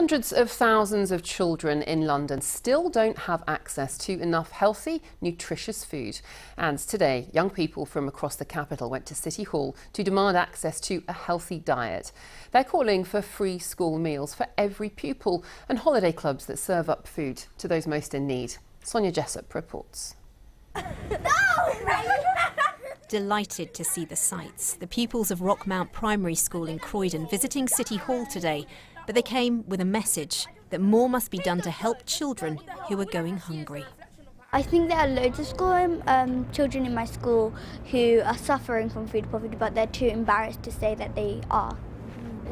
Hundreds of thousands of children in London still don't have access to enough healthy, nutritious food. And today, young people from across the capital went to City Hall to demand access to a healthy diet. They're calling for free school meals for every pupil and holiday clubs that serve up food to those most in need. Sonja Jessup reports. Delighted to see the sights, the pupils of Rockmount Primary School in Croydon visiting City Hall today but they came with a message that more must be done to help children who are going hungry. I think there are loads of school um, children in my school who are suffering from food poverty, but they're too embarrassed to say that they are.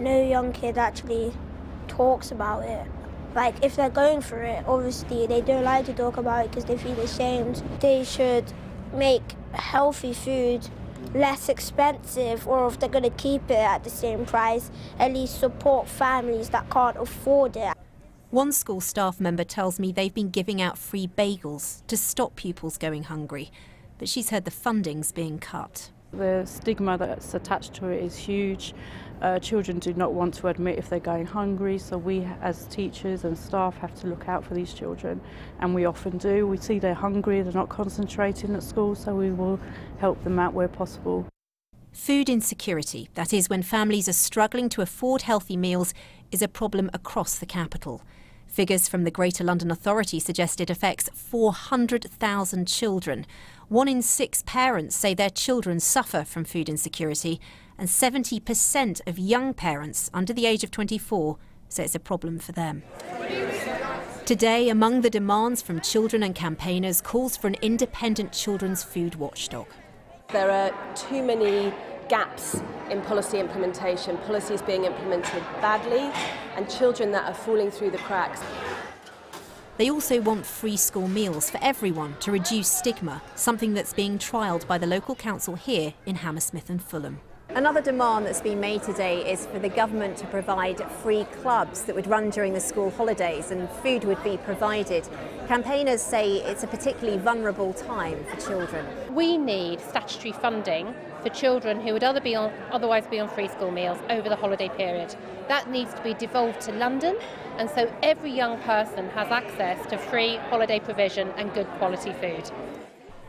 No young kid actually talks about it. Like, if they're going through it, obviously they don't like to talk about it because they feel ashamed. They should make healthy food less expensive or if they're going to keep it at the same price, at least support families that can't afford it. One school staff member tells me they've been giving out free bagels to stop pupils going hungry, but she's heard the funding's being cut. The stigma that's attached to it is huge. Uh, children do not want to admit if they're going hungry, so we as teachers and staff have to look out for these children, and we often do. We see they're hungry, they're not concentrating at school, so we will help them out where possible. Food insecurity, that is, when families are struggling to afford healthy meals, is a problem across the capital. Figures from the Greater London Authority suggest it affects 400,000 children. One in six parents say their children suffer from food insecurity, and 70% of young parents under the age of 24 say it's a problem for them. Today, among the demands from children and campaigners, calls for an independent children's food watchdog. There are too many gaps in policy implementation, policies being implemented badly, and children that are falling through the cracks. They also want free school meals for everyone to reduce stigma, something that's being trialled by the local council here in Hammersmith and Fulham. Another demand that's been made today is for the government to provide free clubs that would run during the school holidays and food would be provided. Campaigners say it's a particularly vulnerable time for children. We need statutory funding for children who would other be on, otherwise be on free school meals over the holiday period. That needs to be devolved to London, and so every young person has access to free holiday provision and good quality food.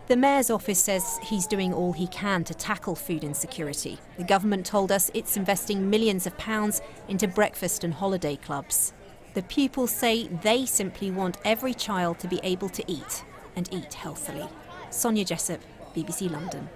The Mayor's office says he's doing all he can to tackle food insecurity. The government told us it's investing millions of pounds into breakfast and holiday clubs. The pupils say they simply want every child to be able to eat and eat healthily. Sonja Jessup, BBC London.